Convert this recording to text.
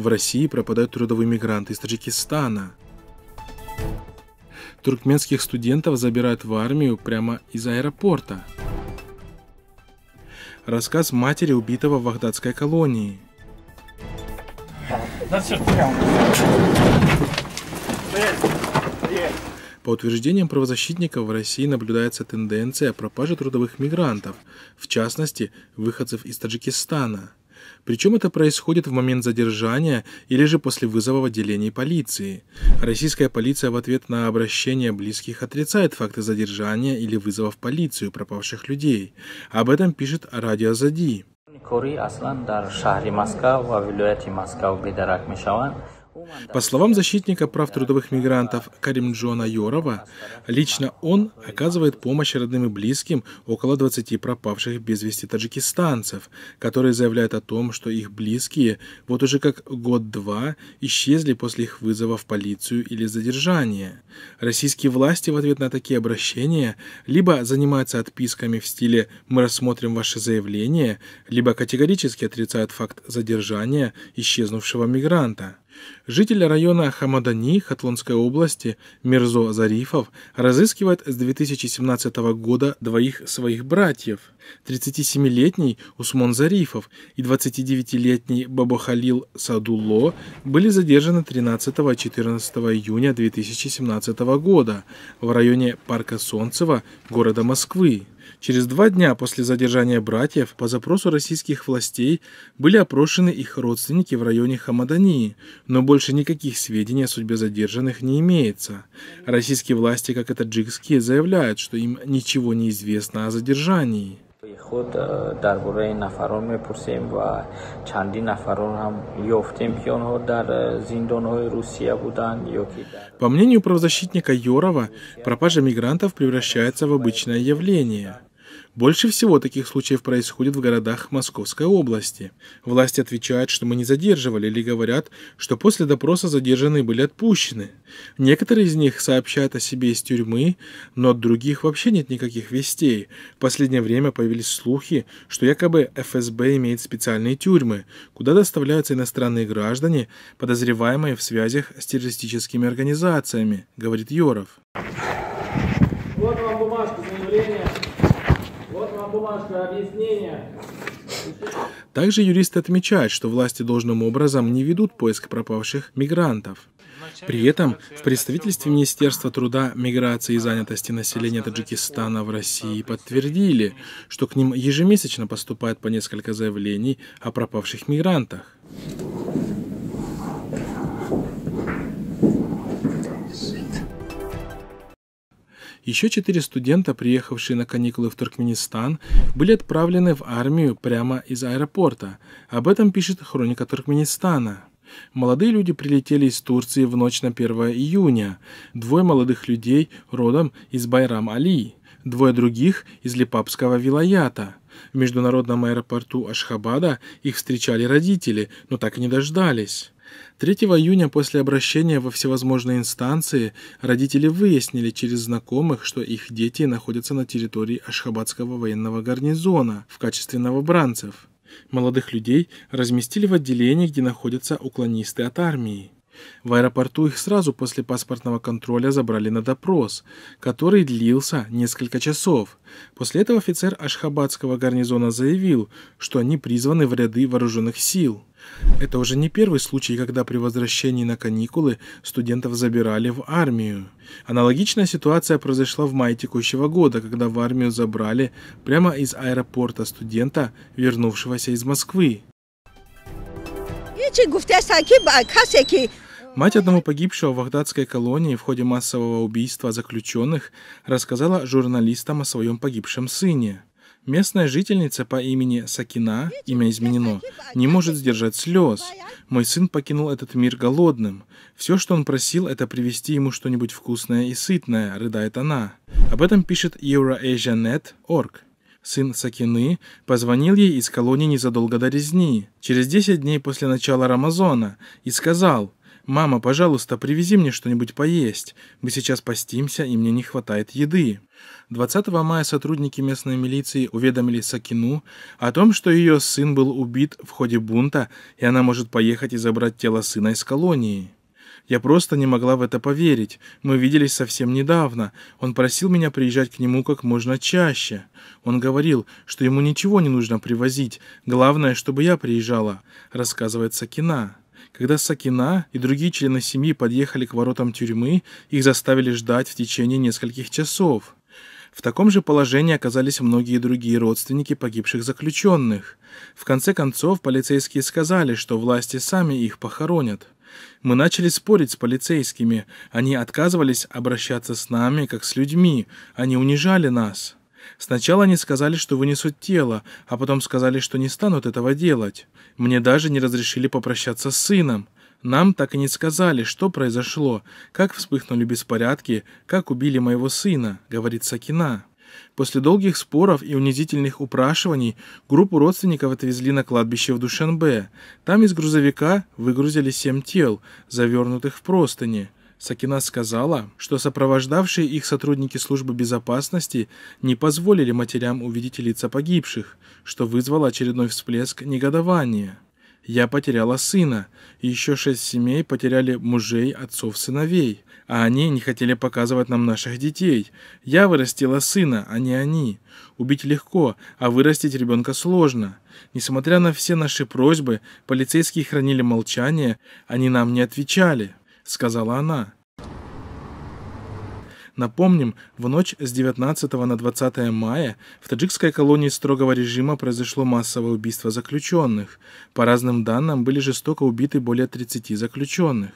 В России пропадают трудовые мигранты из Таджикистана. Туркменских студентов забирают в армию прямо из аэропорта. Рассказ матери убитого в Багдадской колонии. По утверждениям правозащитников, в России наблюдается тенденция пропажи трудовых мигрантов, в частности, выходцев из Таджикистана. Причем это происходит в момент задержания или же после вызова в отделении полиции. Российская полиция в ответ на обращение близких отрицает факты задержания или вызова в полицию пропавших людей. Об этом пишет радио Зади. По словам защитника прав трудовых мигрантов Каримджона Йорова, лично он оказывает помощь родным и близким около 20 пропавших без вести таджикистанцев, которые заявляют о том, что их близкие вот уже как год-два исчезли после их вызова в полицию или задержания. Российские власти в ответ на такие обращения либо занимаются отписками в стиле «мы рассмотрим ваше заявление», либо категорически отрицают факт задержания исчезнувшего мигранта. Житель района Хамадани Хатлонской области Мирзо Зарифов разыскивает с 2017 года двоих своих братьев. 37-летний Усмон Зарифов и 29-летний Бабахалил Садулло были задержаны 13-14 июня 2017 года в районе парка Солнцева города Москвы. Через два дня после задержания братьев по запросу российских властей были опрошены их родственники в районе Хамадании, но больше никаких сведений о судьбе задержанных не имеется. Российские власти, как и таджикские, заявляют, что им ничего не известно о задержании худ дар бораи нафарон мепурсем ва чандин нафарон ҳам ёфтем ки онҳо дар зиндонҳои русия буданд ёки по мнению правозащитника Юрова, пропажа мигрантов превращается в обычное явление. Больше всего таких случаев происходит в городах Московской области. Власти отвечают, что мы не задерживали, или говорят, что после допроса задержанные были отпущены. Некоторые из них сообщают о себе из тюрьмы, но от других вообще нет никаких вестей. В последнее время появились слухи, что якобы ФСБ имеет специальные тюрьмы, куда доставляются иностранные граждане, подозреваемые в связях с террористическими организациями, говорит Йоров. Вот вам бумажка заявления. Бумажка объяснения. Также юристы отмечают, что власти должным образом не ведут поиск пропавших мигрантов. При этом в представительстве Министерства труда, миграции и занятости населения Таджикистана в России подтвердили, что к ним ежемесячно поступает по несколько заявлений о пропавших мигрантах. Еще четыре студента, приехавшие на каникулы в Туркменистан, были отправлены в армию прямо из аэропорта. Об этом пишет хроника Туркменистана. Молодые люди прилетели из Турции в ночь на 1 июня. Двое молодых людей родом из Байрам-Али, двое других из Липапского вилаята. В международном аэропорту Ашхабада их встречали родители, но так и не дождались. 3 июня после обращения во всевозможные инстанции родители выяснили через знакомых, что их дети находятся на территории Ашхабадского военного гарнизона в качестве новобранцев. Молодых людей разместили в отделении, где находятся уклонисты от армии. В аэропорту их сразу после паспортного контроля забрали на допрос, который длился несколько часов. После этого офицер Ашхабадского гарнизона заявил, что они призваны в ряды вооруженных сил. Это уже не первый случай, когда при возвращении на каникулы студентов забирали в армию. Аналогичная ситуация произошла в мае текущего года, когда в армию забрали прямо из аэропорта студента, вернувшегося из Москвы. Мать одного погибшего в Багдадской колонии в ходе массового убийства заключенных рассказала журналистам о своем погибшем сыне. Местная жительница по имени Сакина, имя изменено, не может сдержать слез. Мой сын покинул этот мир голодным. Все, что он просил, это привезти ему что-нибудь вкусное и сытное, рыдает она. Об этом пишет EuroAsiaNet.org. Сын Сакины позвонил ей из колонии незадолго до резни, через 10 дней после начала Рамазона, и сказал, «Мама, пожалуйста, привези мне что-нибудь поесть. Мы сейчас постимся, и мне не хватает еды». 20 мая сотрудники местной милиции уведомили Сакину о том, что ее сын был убит в ходе бунта, и она может поехать и забрать тело сына из колонии. Я просто не могла в это поверить. Мы виделись совсем недавно. Он просил меня приезжать к нему как можно чаще. Он говорил, что ему ничего не нужно привозить. Главное, чтобы я приезжала, рассказывает Сакина. Когда Сакина и другие члены семьи подъехали к воротам тюрьмы, их заставили ждать в течение нескольких часов. В таком же положении оказались многие другие родственники погибших заключенных. В конце концов, полицейские сказали, что власти сами их похоронят. Мы начали спорить с полицейскими. Они отказывались обращаться с нами, как с людьми. Они унижали нас. Сначала они сказали, что вынесут тело, а потом сказали, что не станут этого делать. Мне даже не разрешили попрощаться с сыном. Нам так и не сказали, что произошло, как вспыхнули беспорядки, как убили моего сына, говорит Сакина. После долгих споров и унизительных упрашиваний группу родственников отвезли на кладбище в Душанбе. Там из грузовика выгрузили семь тел, завернутых в простыни. Сакина сказала, что сопровождавшие их сотрудники службы безопасности не позволили матерям увидеть лица погибших, что вызвало очередной всплеск негодования. Я потеряла сына, и еще шесть семей потеряли мужей, отцов, сыновей, а они не хотели показывать нам наших детей. Я вырастила сына, а не они. Убить легко, а вырастить ребенка сложно. Несмотря на все наши просьбы, полицейские хранили молчание, они нам не отвечали, сказала она. Напомним, в ночь с 19 на 20 мая в таджикской колонии строгого режима произошло массовое убийство заключенных. По разным данным, были жестоко убиты более 30 заключенных.